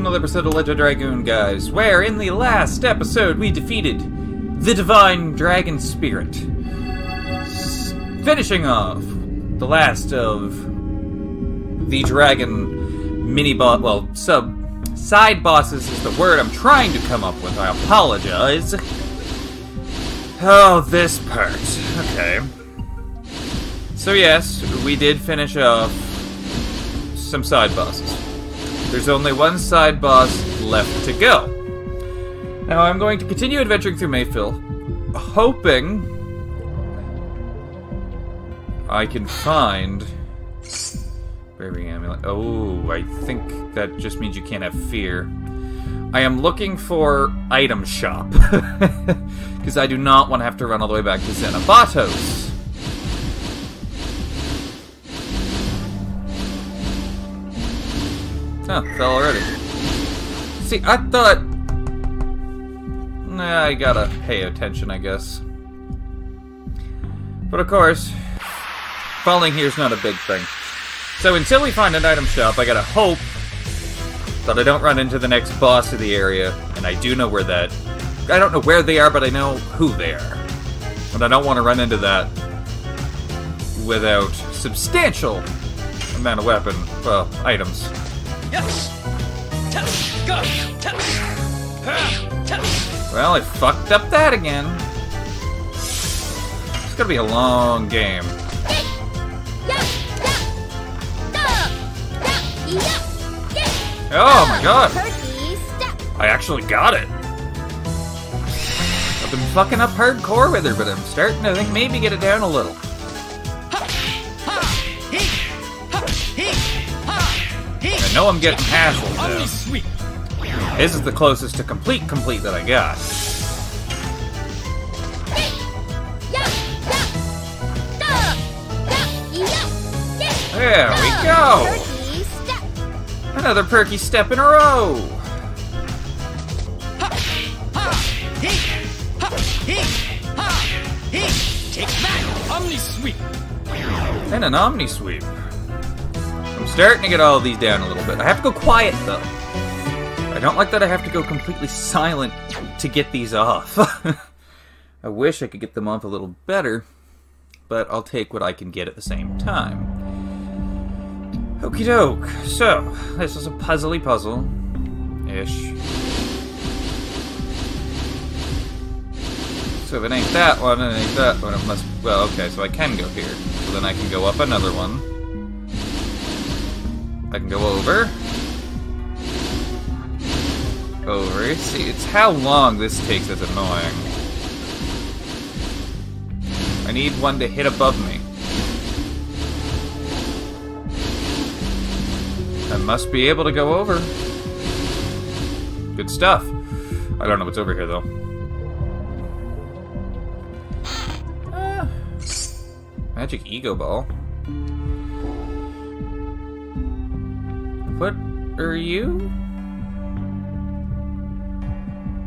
another episode of Legend Dragoon, guys, where in the last episode we defeated the Divine Dragon Spirit. S- finishing off the last of the dragon mini boss, well, sub side bosses is the word I'm trying to come up with. I apologize. Oh, this part. Okay. So yes, we did finish off some side bosses. There's only one side boss left to go. Now I'm going to continue adventuring through Mayfil, hoping I can find Amulet. Oh, I think that just means you can't have fear. I am looking for item shop. Because I do not want to have to run all the way back to Zenebatos. Oh, fell already. See, I thought... Nah, I gotta pay attention, I guess. But of course, falling here is not a big thing. So until we find an item shop, I gotta hope that I don't run into the next boss of the area, and I do know where that... I don't know where they are, but I know who they are. And I don't want to run into that without substantial amount of weapon, well, items. Well, I fucked up that again. It's gonna be a long game. Oh my god! I actually got it! I've been fucking up hardcore with her, but I'm starting to think maybe get it down a little. Know I'm getting hassled though. This is the closest to complete complete that I got. There we go! Another perky step in a row! Take that! Omni sweep! And an Omni Sweep. Starting to get all these down a little bit. I have to go quiet, though. I don't like that I have to go completely silent to get these off. I wish I could get them off a little better, but I'll take what I can get at the same time. Okie doke. So, this is a puzzly puzzle. Ish. So if it ain't that one, it ain't that one, it must... Well, okay, so I can go here. So then I can go up another one. I can go over. Over. See, it's how long this takes that's annoying. I need one to hit above me. I must be able to go over. Good stuff. I don't know what's over here, though. Ah. Magic Ego Ball. What are you?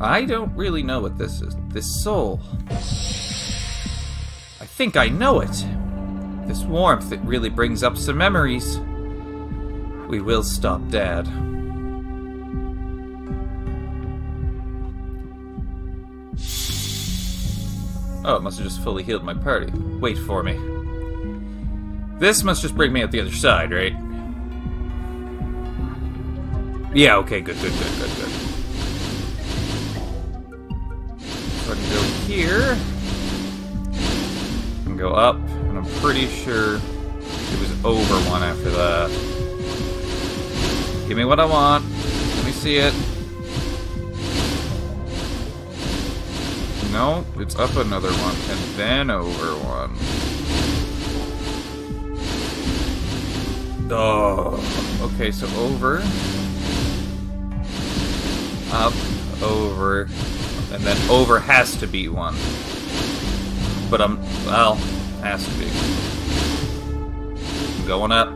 I don't really know what this is. This soul. I think I know it. This warmth, it really brings up some memories. We will stop Dad. Oh, it must have just fully healed my party. Wait for me. This must just bring me out the other side, right? Yeah, okay, good, good, good, good, good. So I can go here. And go up, and I'm pretty sure it was over one after that. Give me what I want. Let me see it. No, it's up another one, and then over one. Oh, okay, so over, up, over, and then over has to be one. But I'm, well, has to be. Going up.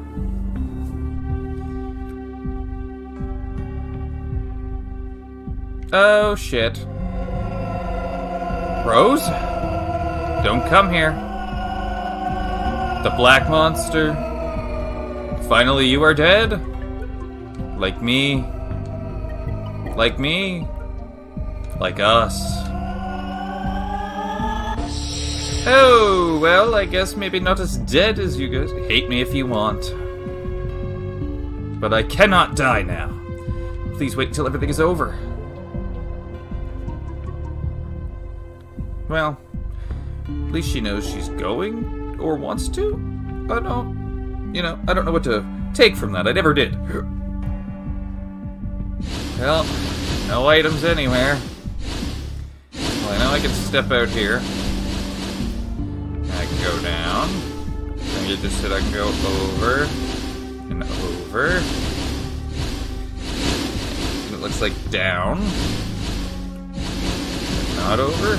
Oh, shit. Rose? Don't come here. The black monster. Finally, you are dead? Like me, Like me. Like us. Oh, well, I guess maybe not as dead as you guys. Hate me if you want. But I cannot die now. Please wait until everything is over. Well, at least she knows she's going or wants to. I don't, you know, I don't know what to take from that. I never did. Well, no items anywhere. Well, I know I can step out here. I can go down. And you just said I can go over and over. And it looks like down. Not over.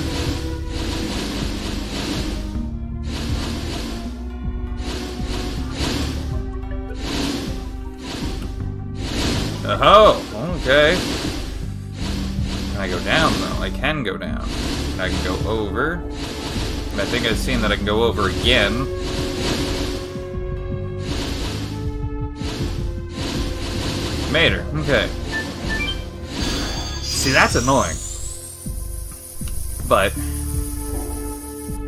Oh, okay. Can I go down, though? I can go down. And I can go over. And I think I've seen that I can go over again. Made her. Okay. See, that's annoying. But,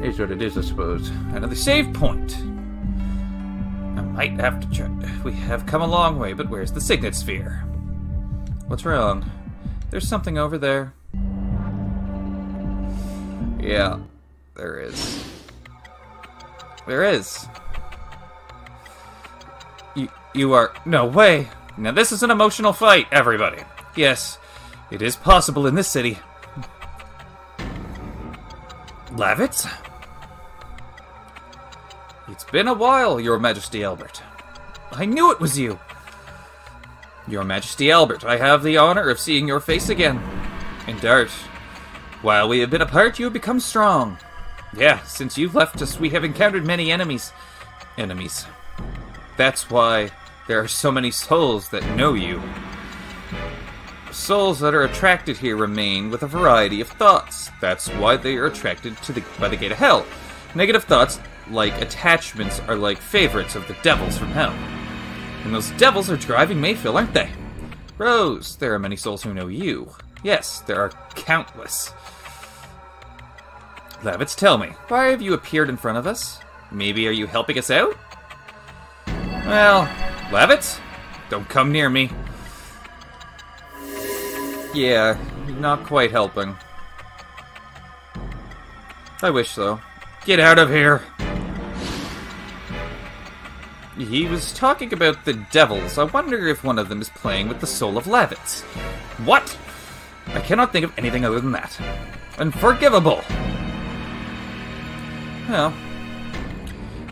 here's what it is, I suppose. Another save point. I might have to check. We have come a long way, but where's the signet sphere? What's wrong? There's something over there. Yeah, there is. There is. You, you are. No way! Now, this is an emotional fight, everybody. Yes, it is possible in this city. Lavitz? It's been a while, Your Majesty Albert. I knew it was you! Your Majesty Albert, I have the honor of seeing your face again. And Dart, while we have been apart, you have become strong. Yeah, since you've left us, we have encountered many enemies. Enemies. That's why there are so many souls that know you. Souls that are attracted here remain with a variety of thoughts. That's why they are attracted to the by the gate of hell. Negative thoughts, like attachments, are like favorites of the devils from hell. And those devils are driving Mayfil, aren't they? Rose, there are many souls who know you. Yes, there are countless. Lavitz, tell me, why have you appeared in front of us? Maybe are you helping us out? Well, Lavitz, don't come near me. Yeah, not quite helping. I wish so. Get out of here! He was talking about the devils. I wonder if one of them is playing with the soul of Lavitz. What? I cannot think of anything other than that. Unforgivable! Well,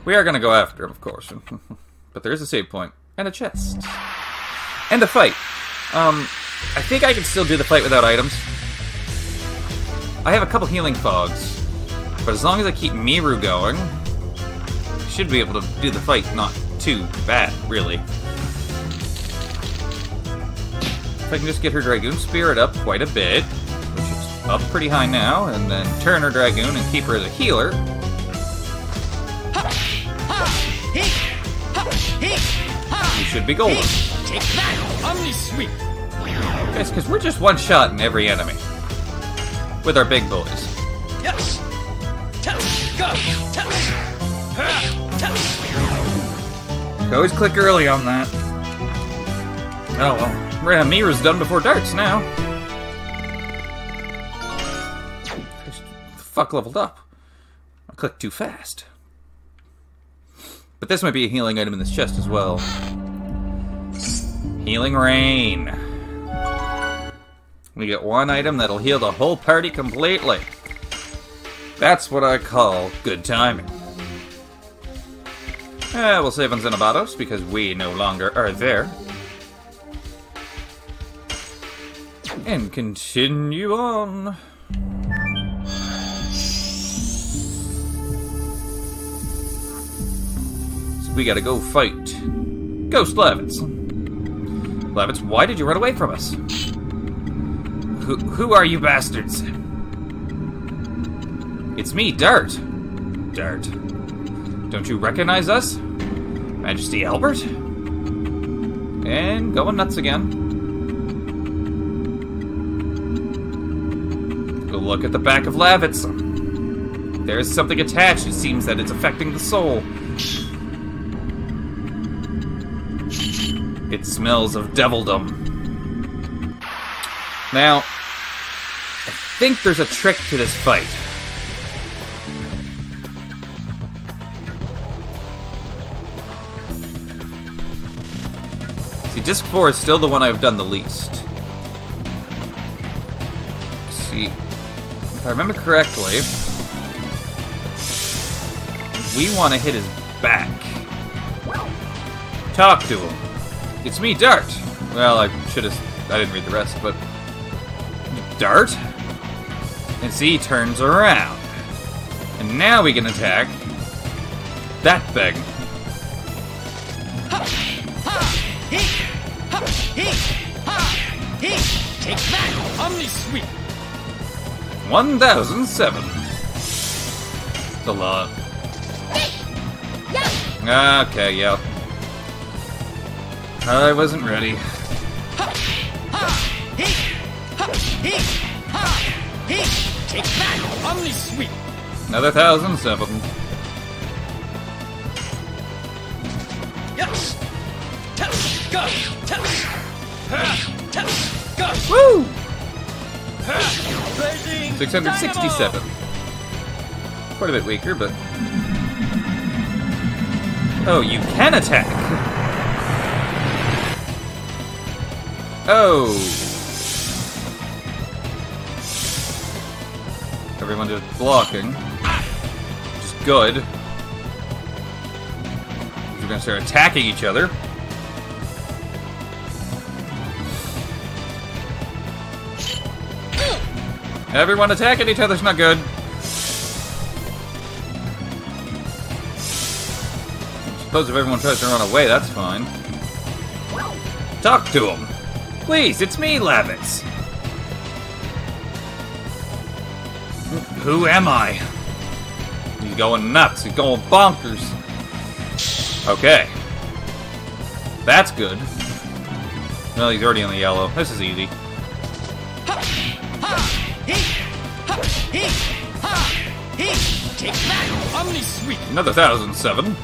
we are gonna go after him, of course. but there is a save. And a chest. And a fight. Um, I think I can still do the fight without items. I have a couple healing fogs. But as long as I keep Meru going, I should be able to do the fight not too bad, really. If I can just get her Dragoon Spirit up quite a bit, which is up pretty high now, and then turn her Dragoon and keep her as a healer. You should be golden. Take that! Omni Sweep! Guys, because we're just one shot in every enemy. With our big boys. Always click early on that. Oh well. Meru's done before Dart's now. Just fuck leveled up. I clicked too fast. But this might be a healing item in this chest as well. Healing Rain. We get one item that'll heal the whole party completely. That's what I call good timing. Eh, we'll save on Zenebatos because we no longer are there. And continue on. So we gotta go fight Ghost Lavitz. Lavitz, why did you run away from us? Who, who are you bastards? It's me, Dart. Dart. Don't you recognize us? Majesty Albert? And going nuts again. Go look at the back of Lavitz. There's something attached. It seems that it's affecting the soul. It smells of devildom. Now, I think there's a trick to this fight. Disc 4 is still the one I've done the least. See, if I remember correctly, we want to hit his back. Talk to him. It's me, Dart. Well, I should have. I didn't read the rest, but. Dart? And see, he turns around. And now we can attack that thing. Take that, Omni Sweep. 1007. It's a lot. Okay, yep. I wasn't ready. Another 1007. Yes. Go, Woo! 667. Quite a bit weaker, but. Oh, you can attack! Oh! Everyone just blocking. Which is good. We're gonna start attacking each other. Everyone attacking each other's not good. Suppose if everyone tries to run away, that's fine. Talk to him. Please, it's me, Lavitz. Who am I? He's going nuts. He's going bonkers. Okay. That's good. Well, he's already on the yellow. This is easy. Take that, Omni Sweep. Another thousand seven.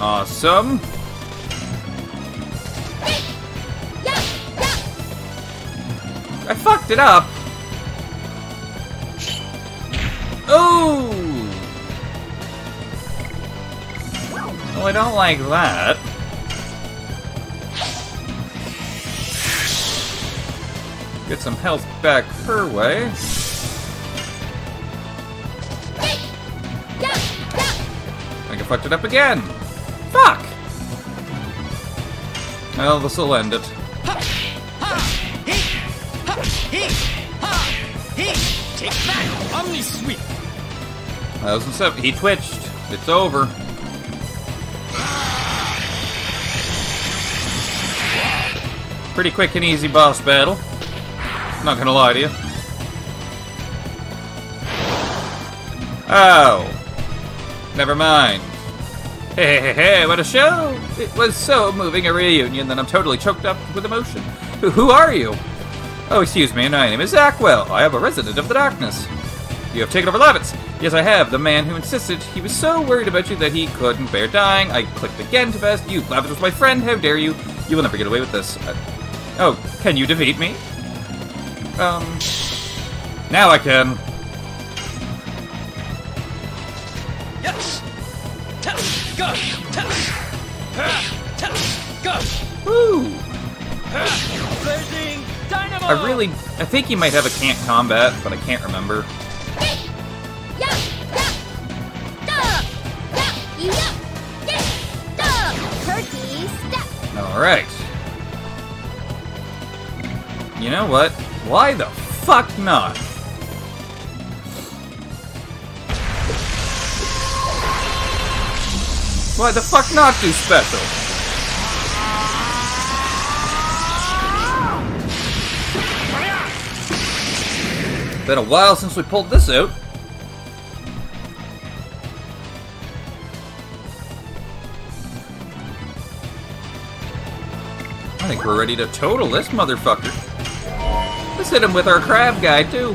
Awesome. I fucked it up. Oh. Well, I don't like that. Get some health back her way. I think I fucked it up again. Fuck! Well, this will end it. Take that, Omni Sweep. 1007. He twitched. It's over. Pretty quick and easy boss battle. Not gonna lie to you. Oh. Never mind. Hey, hey, hey, what a show! It was so moving a reunion that I'm totally choked up with emotion. Who, who are you? Oh, excuse me, my name is Zackwell. I am a resident of the darkness. You have taken over Lavitz. Yes, I have. The man who insisted he was so worried about you that he couldn't bear dying. I clicked again to best you. Lavitz was my friend. How dare you? You will never get away with this. Uh, oh, can you defeat me? Um. Now I can. Yes. Tell, go, tell. Ha, tell, go. Woo! Blazing Dynamo. I really. I think he might have a can't combat, but I can't remember. Alright. You know what? Why the fuck not? Why the fuck not do special? Been a while since we pulled this out. I think we're ready to total this motherfucker. Let's hit him with our crab guy, too.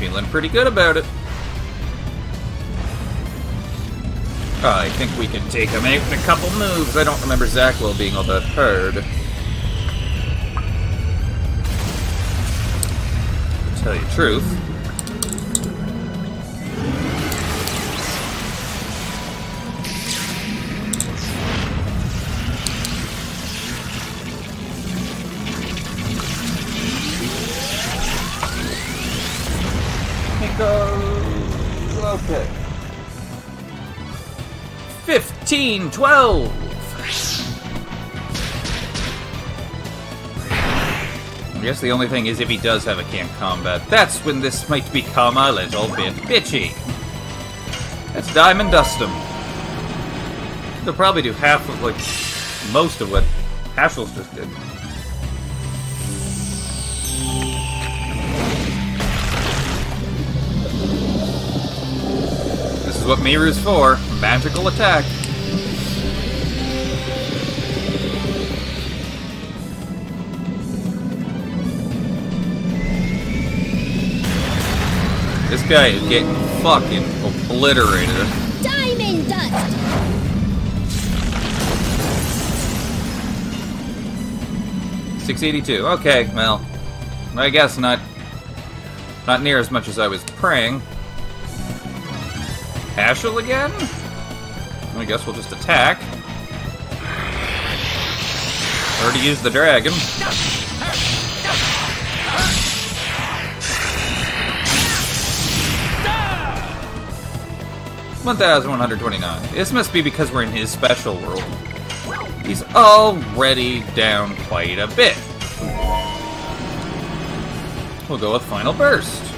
Feeling pretty good about it. I think we can take him out in a couple moves. I don't remember Zackwell being all that hard. Tell you the truth. Okay. 15, 12. I guess the only thing is if he does have a camp combat, that's when this might become a little bit bitchy. Let's diamond dust him. They'll probably do half of, like, most of what Haschel's just did. What Meru's for. Magical attack. This guy is getting fucking obliterated. Diamond dust. Six eighty-two. Okay, well, I guess not. Not near as much as I was praying. Haschel again? I guess we'll just attack. Already used the dragon. One thousand one hundred twenty-nine. This must be because we're in his special world. He's already down quite a bit. We'll go with Final Burst.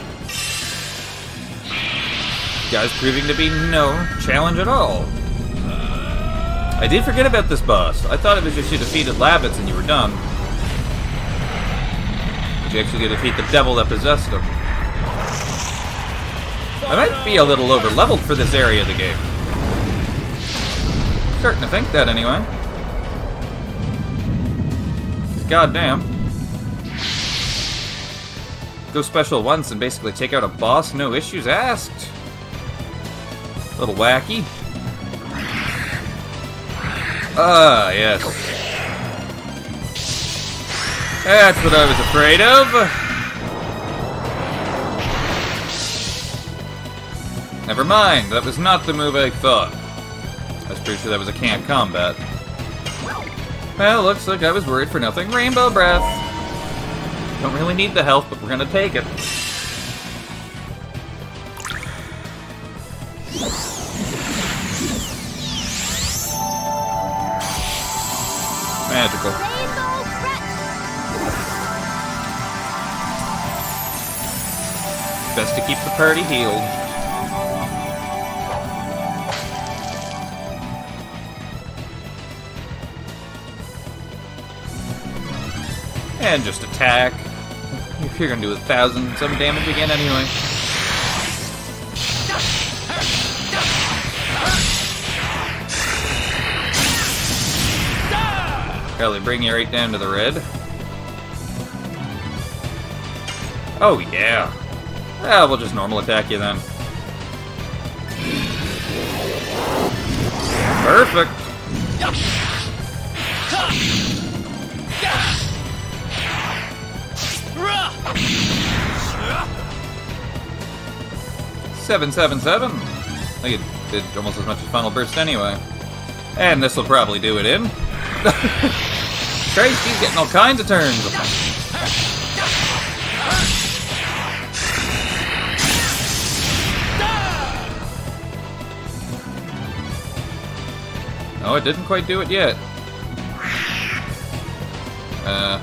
Guy's proving to be no challenge at all. I did forget about this boss. I thought it was just you defeated Lavitz and you were done. But you actually defeat the devil that possessed him. I might be a little over leveled for this area of the game. Starting to think that anyway. Goddamn. Go special once and basically take out a boss, no issues asked. Little wacky. Ah, yes. That's what I was afraid of. Never mind, that was not the move I thought. I was pretty sure that was a camp combat. Well, looks like I was worried for nothing. Rainbow Breath! Don't really need the health, but we're gonna take it. Magical. Best to keep the party healed. And just attack. You're gonna do a thousand some damage again anyway. Probably bring you right down to the red. Oh yeah. Well, we'll just normal attack you then. Perfect. Seven seven seven. I think it did almost as much as Final Burst anyway. And this will probably do it in. Christ, he's getting all kinds of turns. Oh, it didn't quite do it yet. Uh,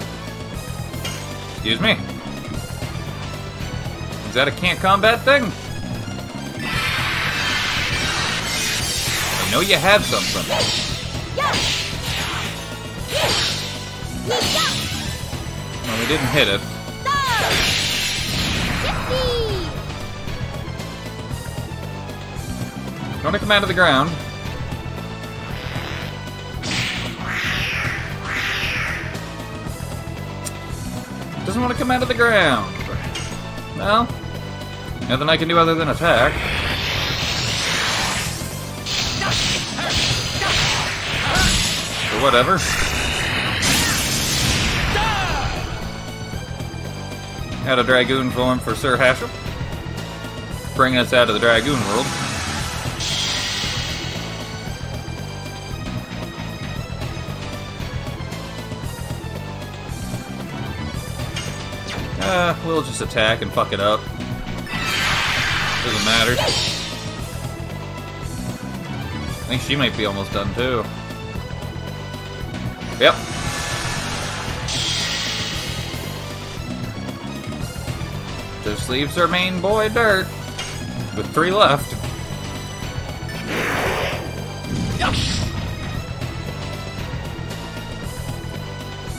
excuse me. Is that a can't combat thing? I know you have something. Well, we didn't hit it. Going to come out of the ground. Doesn't want to come out of the ground. Well, nothing I can do other than attack. Or whatever. Had a Dragoon form for Sir Haschel. Bringing us out of the Dragoon world. Uh, we'll just attack and fuck it up. Doesn't matter. I think she might be almost done too. Yep. Just leaves our main boy Dart. With three left.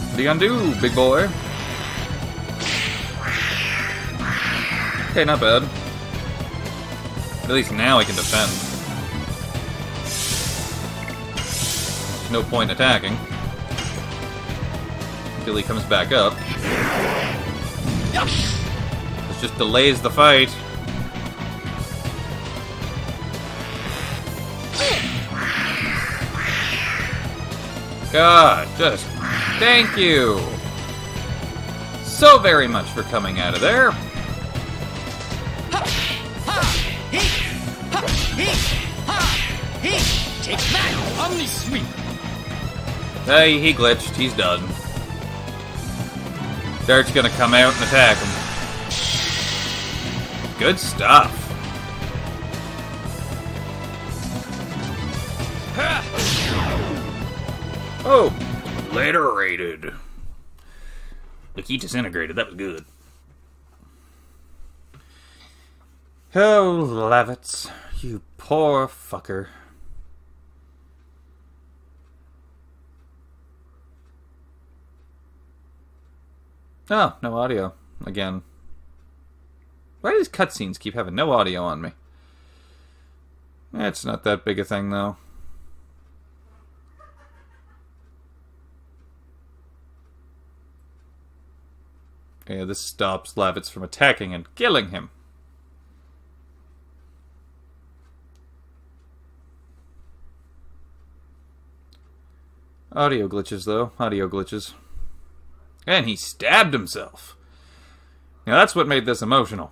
What are you gonna do, big boy? Okay, not bad. At least now I can defend. There's no point in attacking. Until he comes back up. This just delays the fight. God, just thank you so very much for coming out of there. Take that! Omni Sweep! Hey, he glitched. He's done. Dart's gonna come out and attack him. Good stuff. Oh, obliterated. Look, he disintegrated. That was good. Oh, Lavitz, you poor fucker. Oh, no audio. Again. Why do these cutscenes keep having no audio on me? It's not that big a thing, though. Yeah, this stops Lavitz from attacking and killing him. Audio glitches, though. Audio glitches. And he stabbed himself. Now that's what made this emotional.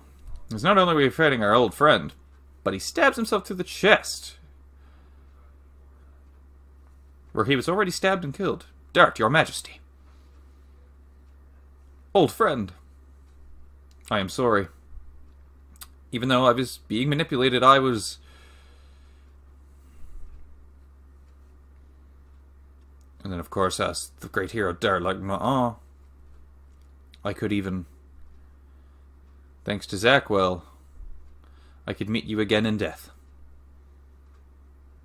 Because not only were we fighting our old friend, but he stabs himself through the chest. Where he was already stabbed and killed. Dart, your majesty. Old friend. I am sorry. Even though I was being manipulated, I was... And then, of course, as the great hero Dart, like, uh I could even, thanks to Zackwell, I could meet you again in death.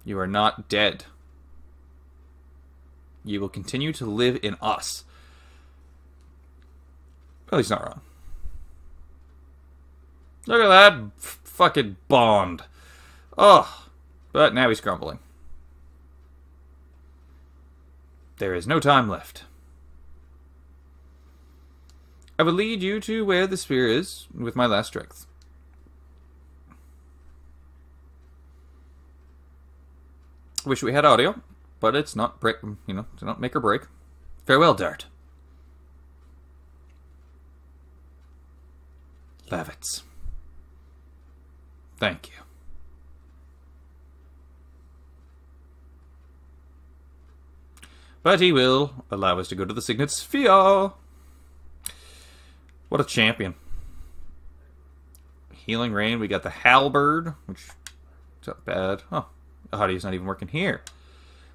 You are not dead. You will continue to live in us. Well, he's not wrong. Look at that fucking Bond. Oh, But now he's grumbling. There is no time left. I will lead you to where the spear is with my last strength. Wish we had audio, but it's not break. You know, it's not make or break. Farewell, Dart. Lavitz. Thank you. But he will allow us to go to the Signet Sphere. What a champion. Healing Rain, we got the Halberd, which is not bad. Oh, audio's not even working here.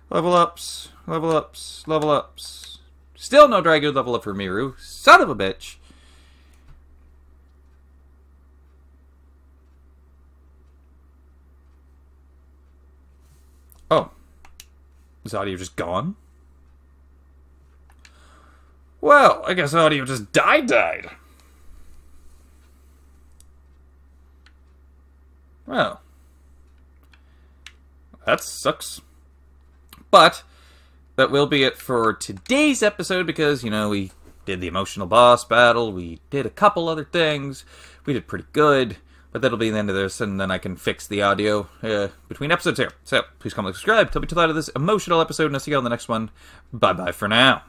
Level ups, level ups, level ups. Still no Dragoon level up for Meru. Son of a bitch. Oh. Is audio just gone? Well, I guess audio just died died. Well. That sucks. But that will be it for today's episode because, you know, we did the emotional boss battle. We did a couple other things. We did pretty good. But that'll be the end of this, and then I can fix the audio uh, between episodes here. So please comment, subscribe, tell me to the of this emotional episode, and I'll see you on the next one. Bye bye for now.